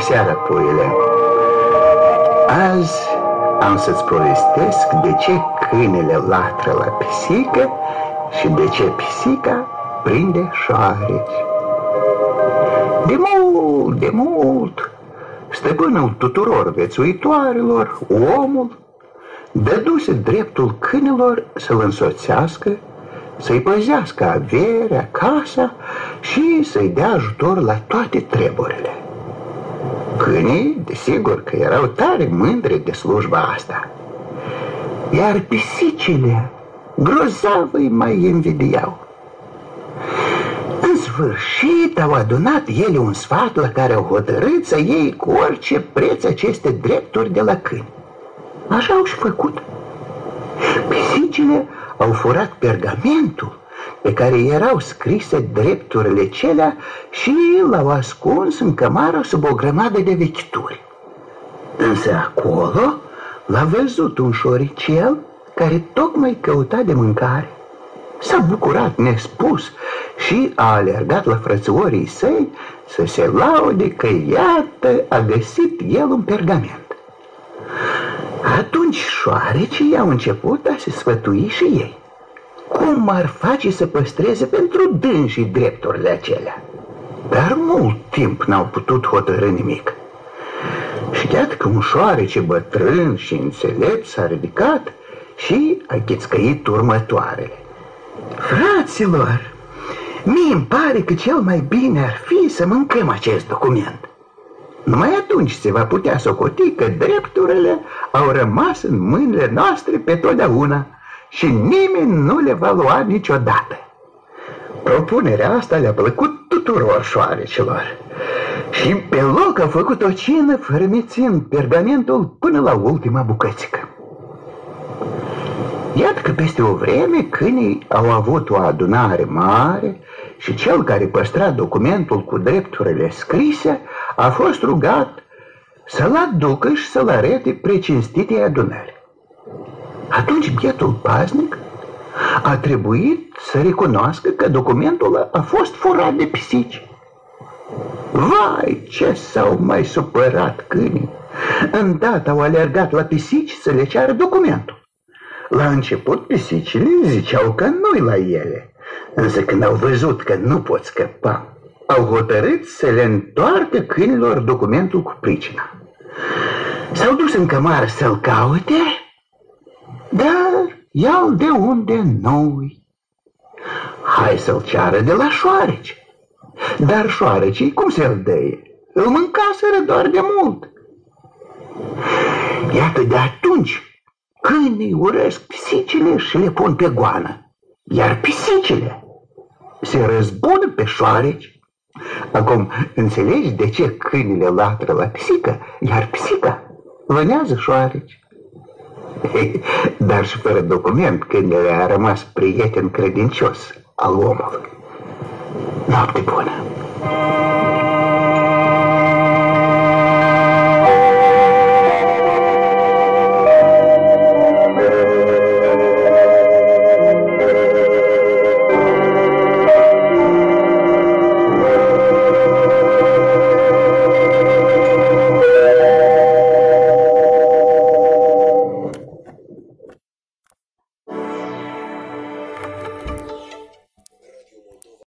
seara, puile! Azi am să-ți povestesc de ce câinele latră la pisică și de ce pisica prinde șoareci. De mult, de mult, stăpânul tuturor vețuitoarelor, omul, dăduse dreptul câinilor să-l însoțească, să-i păzească averea, casa și să-i dea ajutor la toate treburile. Câinii, desigur că erau tare mândri de slujba asta. Iar pisicile grozav îi mai invidiau. În sfârșit au adunat ele un sfat la care au hotărât să iei cu orice preț aceste drepturi de la câini. Așa au și făcut. Pisicile au furat pergamentul pe care erau scrise drepturile celea și l-au ascuns în cămară sub o grămadă de vechituri. Însă acolo l-a văzut un șoricel care tocmai căuta de mâncare. S-a bucurat nespus și a alergat la frățiorii săi să se laude că iată a găsit el un pergament. Atunci șoarecii au început a se sfătui și ei. Cum ar face să păstreze pentru dânsii drepturile acelea? Dar mult timp n-au putut hotărâ nimic. Și iată că un șoarece bătrân și înțelept s-a ridicat și a ghețcăit următoarele. Fraților, mie îmi pare că cel mai bine ar fi să mâncăm acest document. Numai atunci se va putea socoti că drepturile au rămas în mâinile noastre pe totdeauna și nimeni nu le va lua niciodată. Propunerea asta le-a plăcut tuturor șoarecilor și pe loc au făcut o cină fărmițind pergamentul până la ultima bucățică. Iată că peste o vreme câinii au avut o adunare mare și cel care păstra documentul cu drepturile scrise a fost rugat să-l aducă și să-l arete precinstitei adunări. Atunci bietul paznic a trebuit să recunoască că documentul a fost furat de pisici. Vai, ce s-au mai supărat câinii! Îndată au alergat la pisici să le ceară documentul. La început pisicile ziceau că nu-i la ele, însă când au văzut că nu pot scăpa, au hotărât să le întoarcă câinilor documentul cu pricina. S-au dus în cămară să-l caute, dar iau de unde noi. Hai să-l ceară de la șoareci. Dar șoarecii cum se-l dăie? Îl mâncaseră doar de mult. Iată de atunci Câinii urăsc pisicile și le pun pe goană, iar pisicile se răzbună pe șoareci. Acum, înțelegi de ce câinile latră la pisică, iar pisica vânează șoareci? Даже перед документкой Арамас приятен креденчос Аломов. Ну, ты понял.